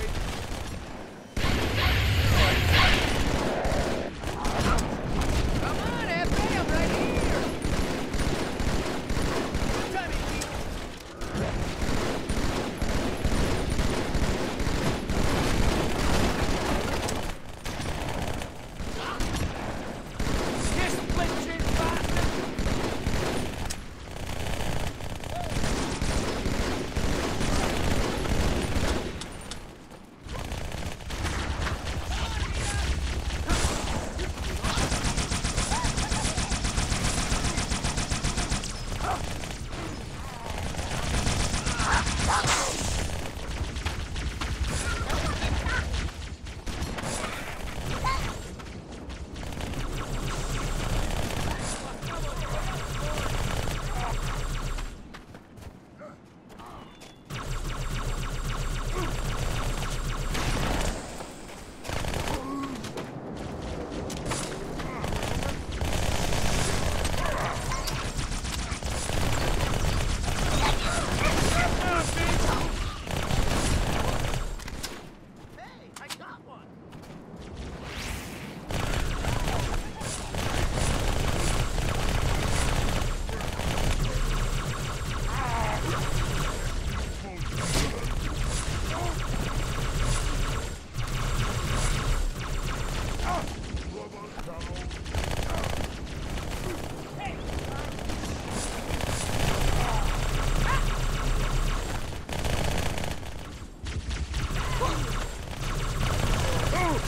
loaded,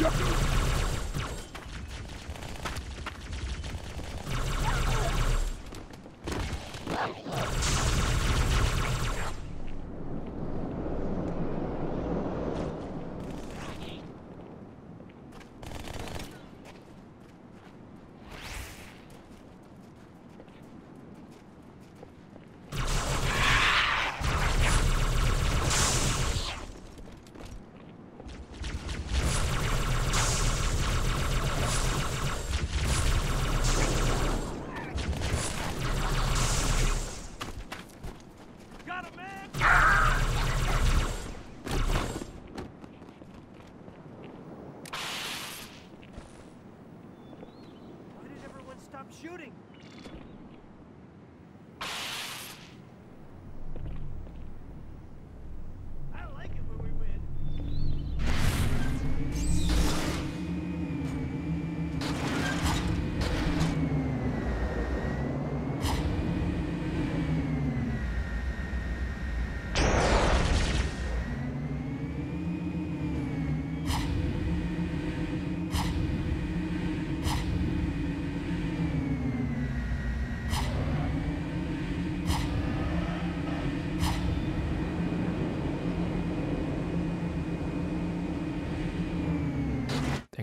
Got shooting?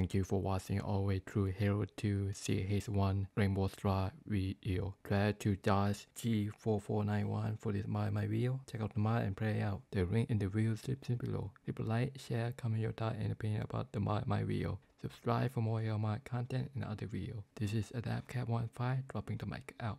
Thank you for watching all the way through Halo 2 Series 1 Rainbow Squad video. Try to charge G4491 for this my, my video. Check out the mod and play out. The link in the video description below. Leave a like, share, comment your thoughts and opinion about the mod my video. Subscribe for more Halo mod content and other video. This is Adapt Cap 15 dropping the mic out.